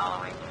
following.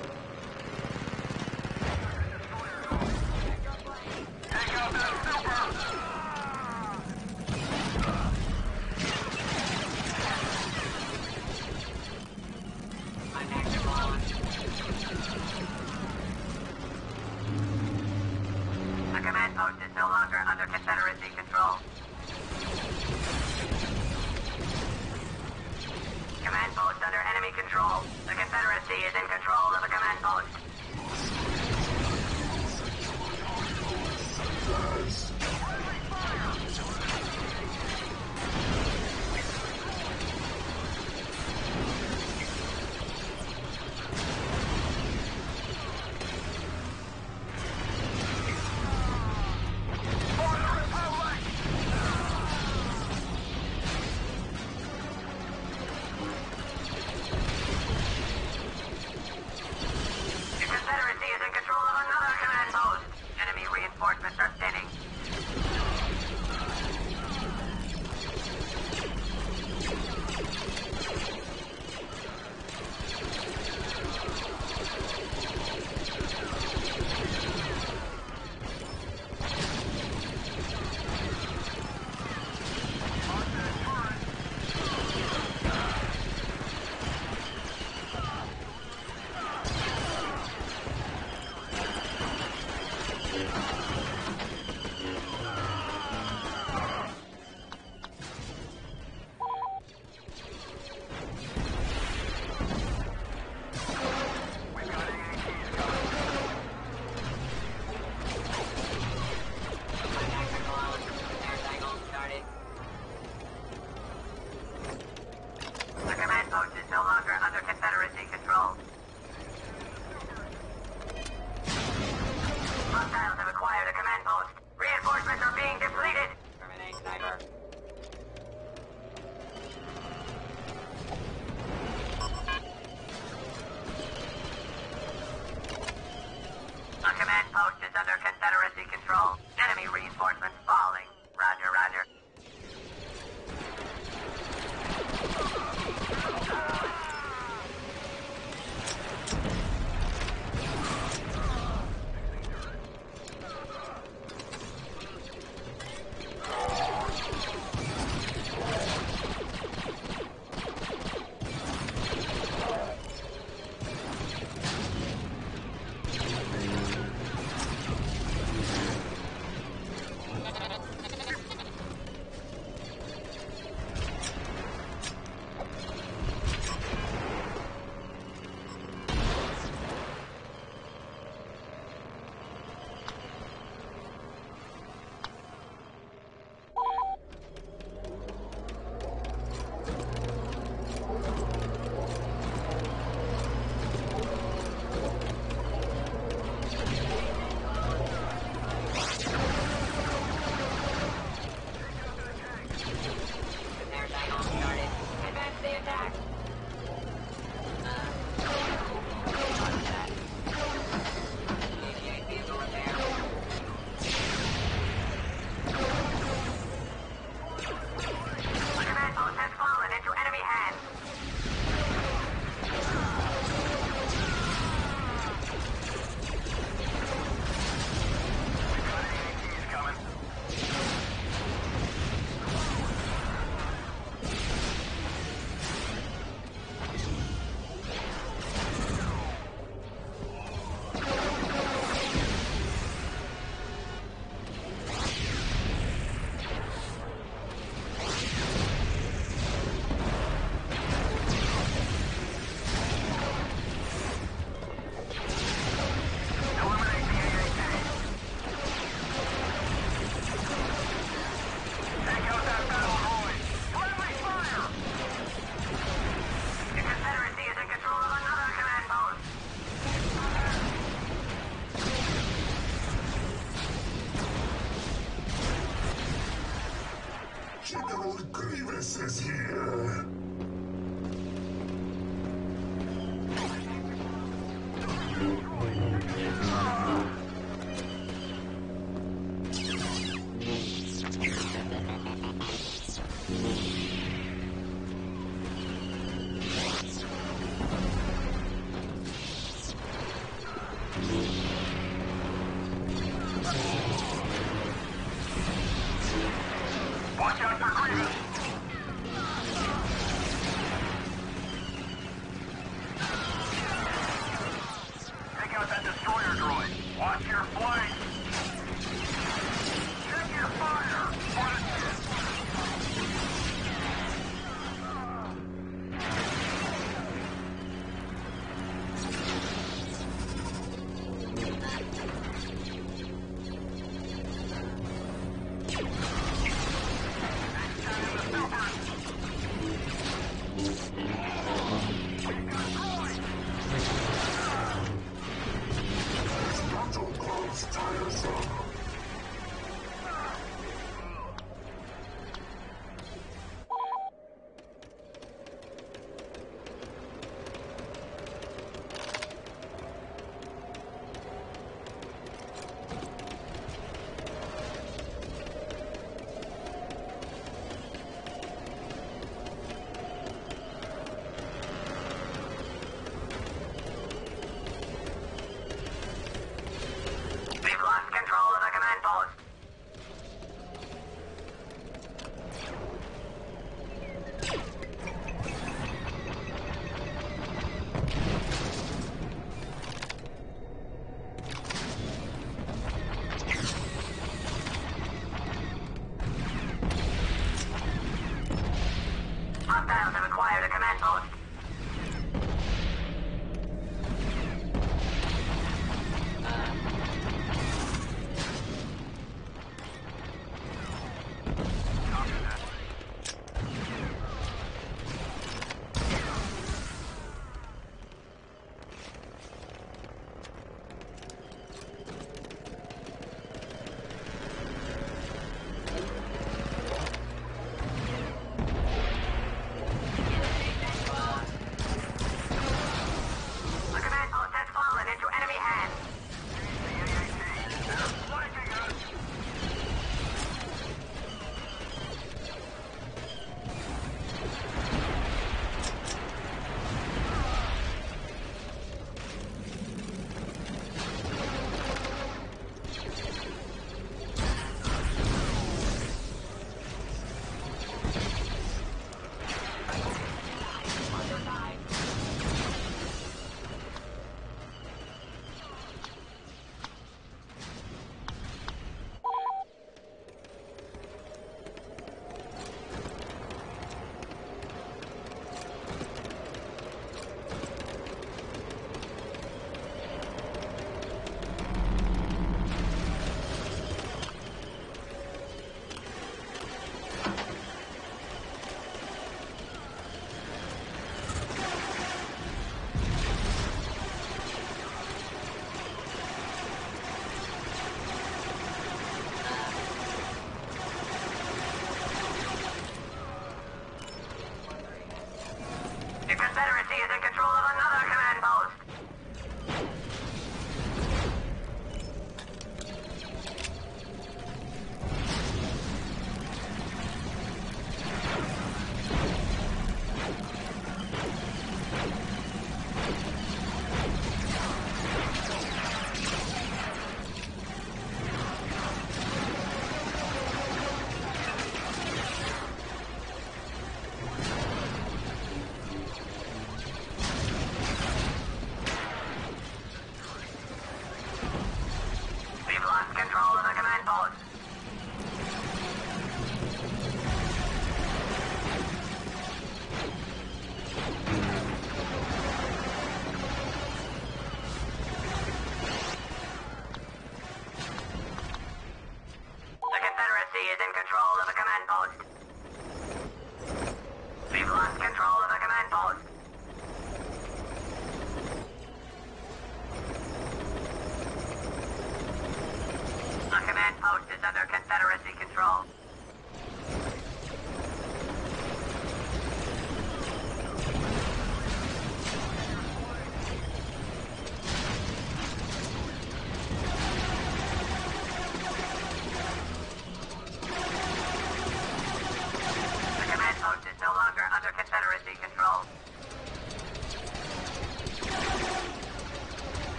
Grievous is here.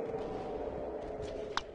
すいません。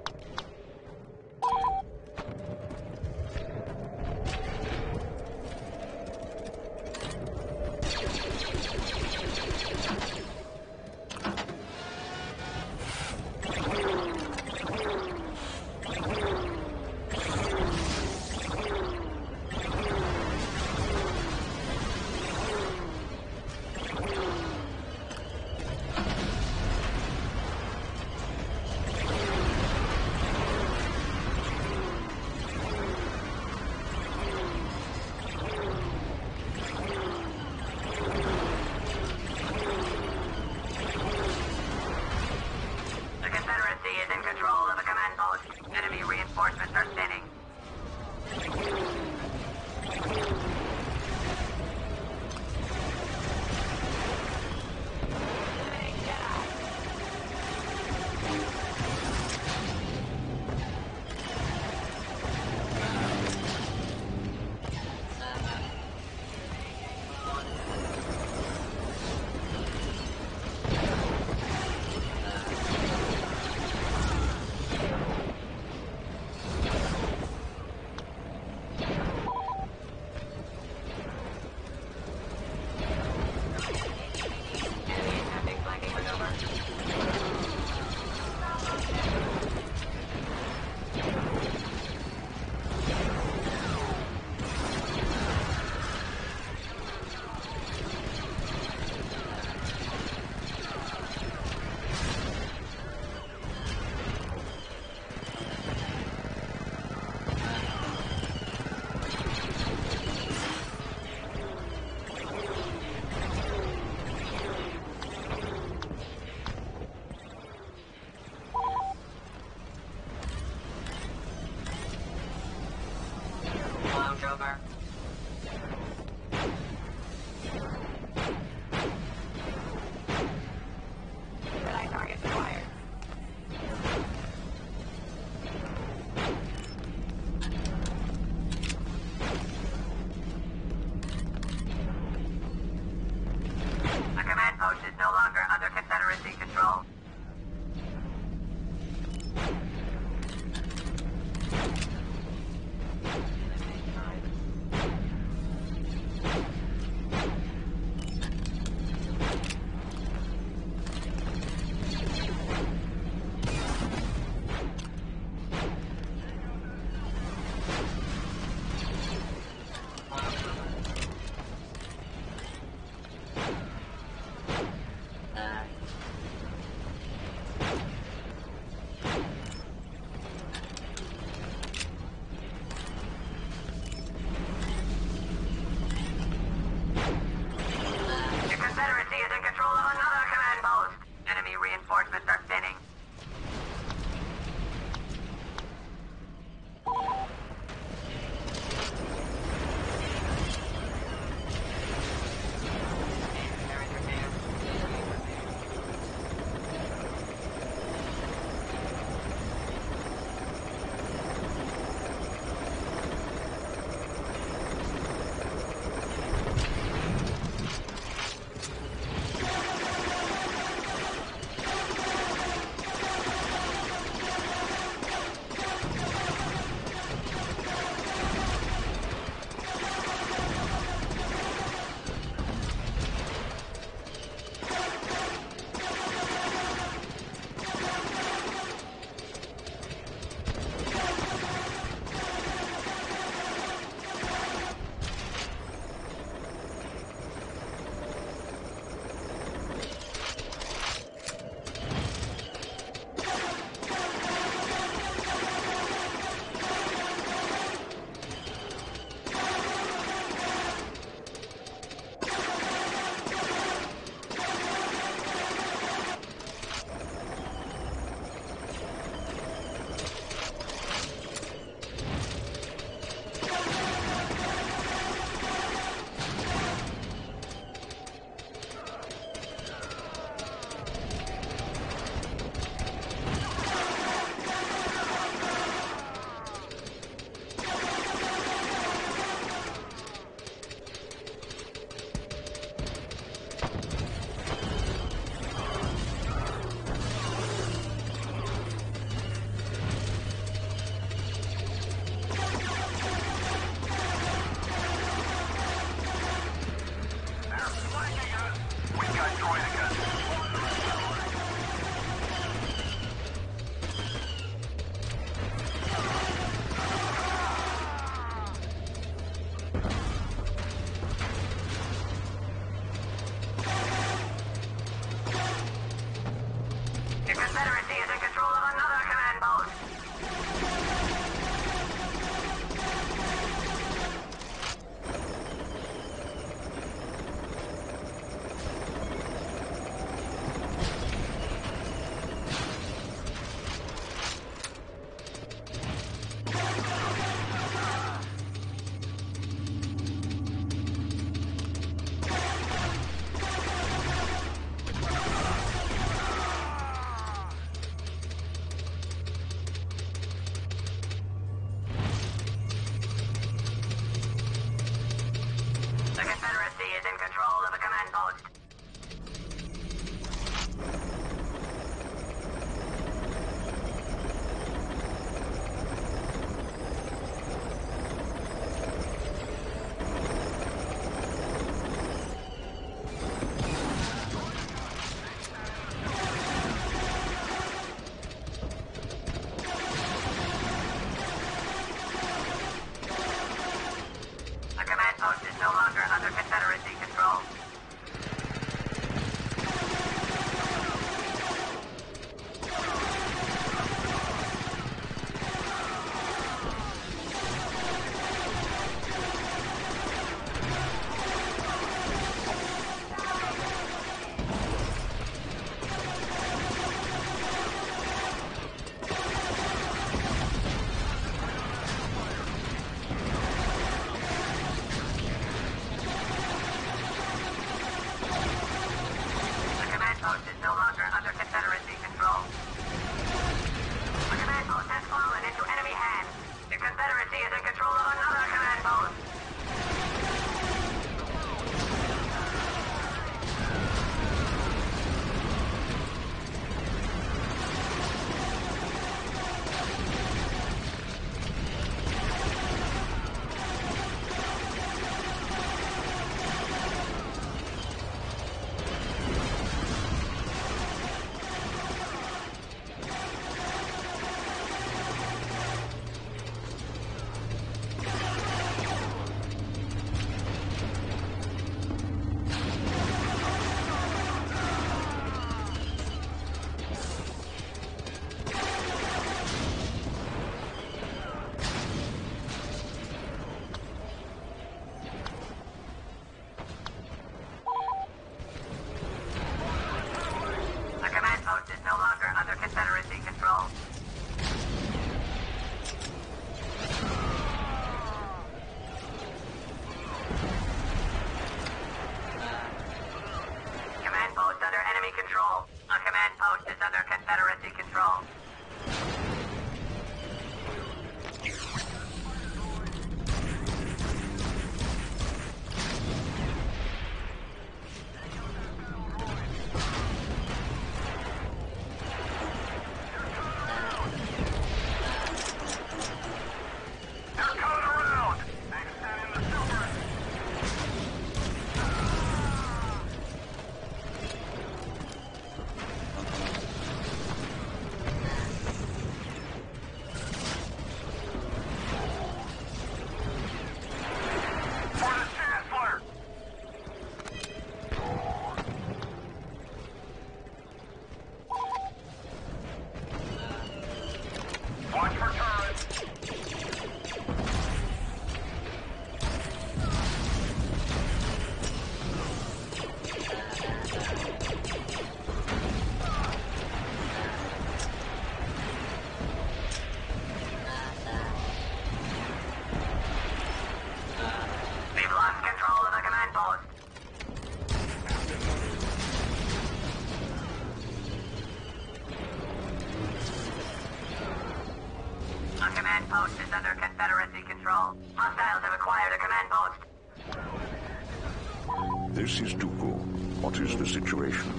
This is Tuco. What is the situation?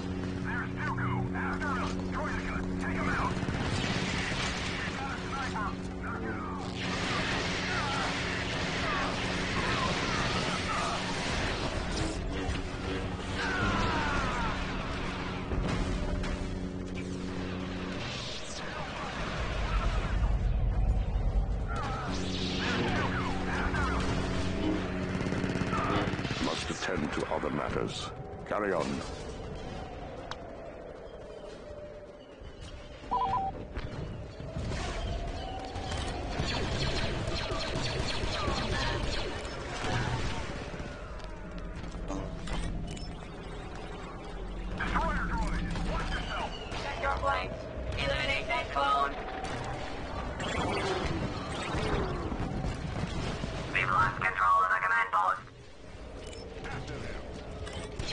Orion.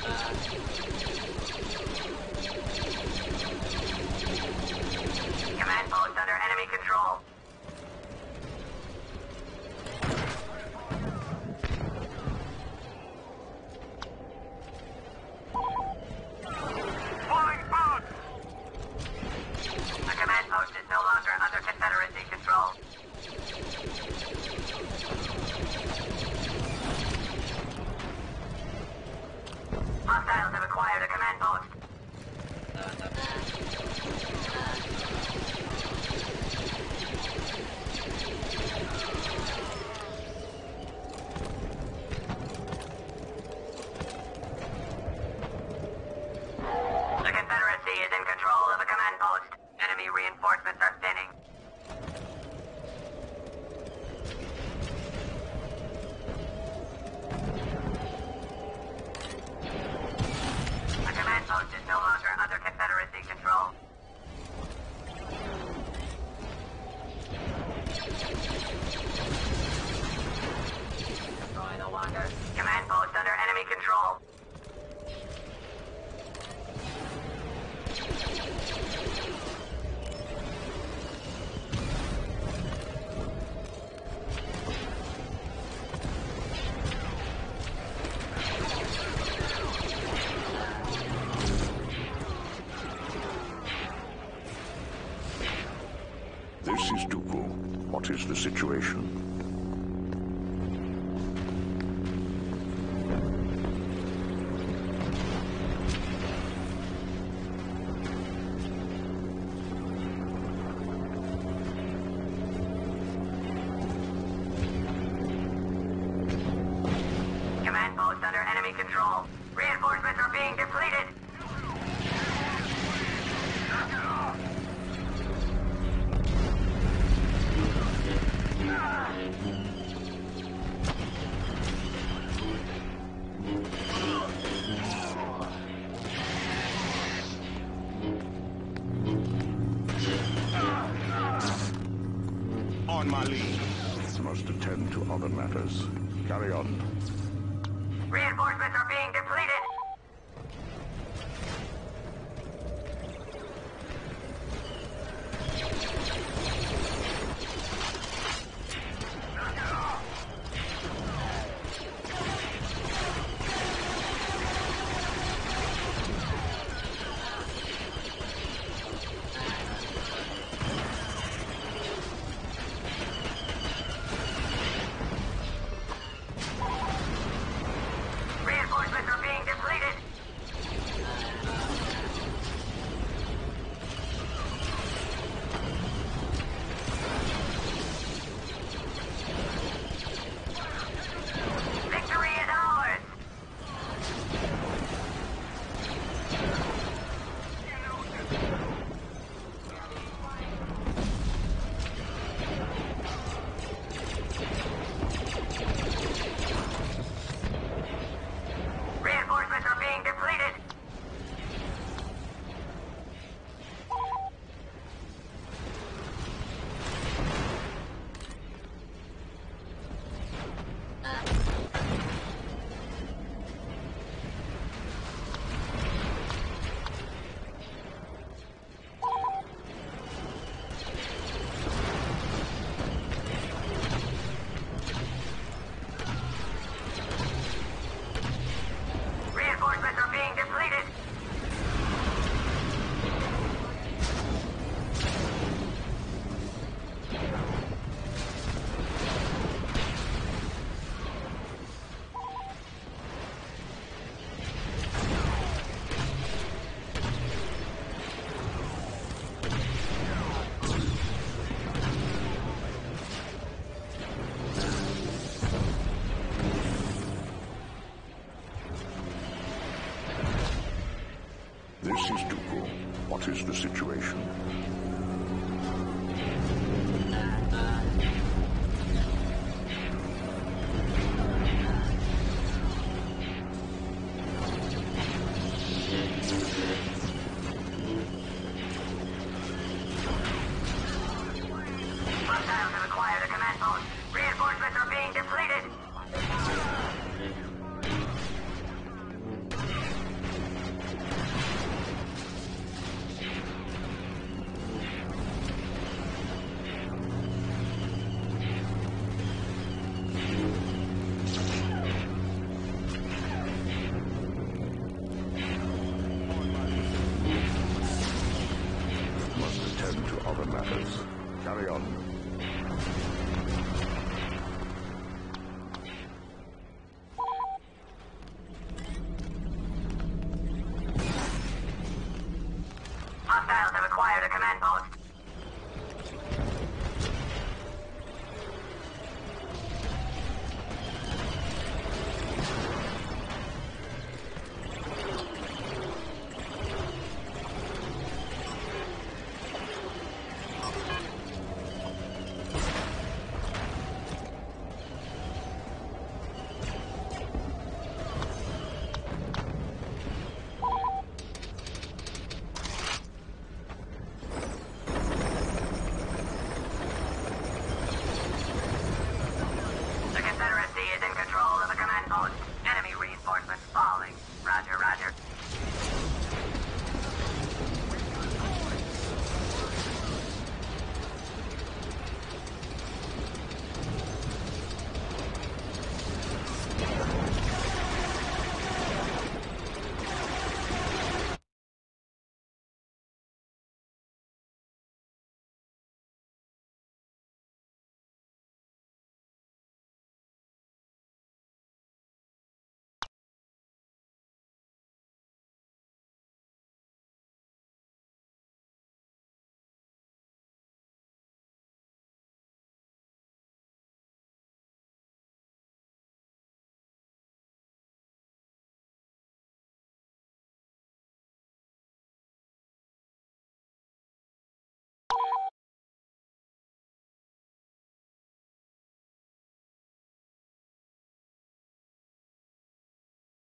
ちゃんと。Coming Carry on. The situation?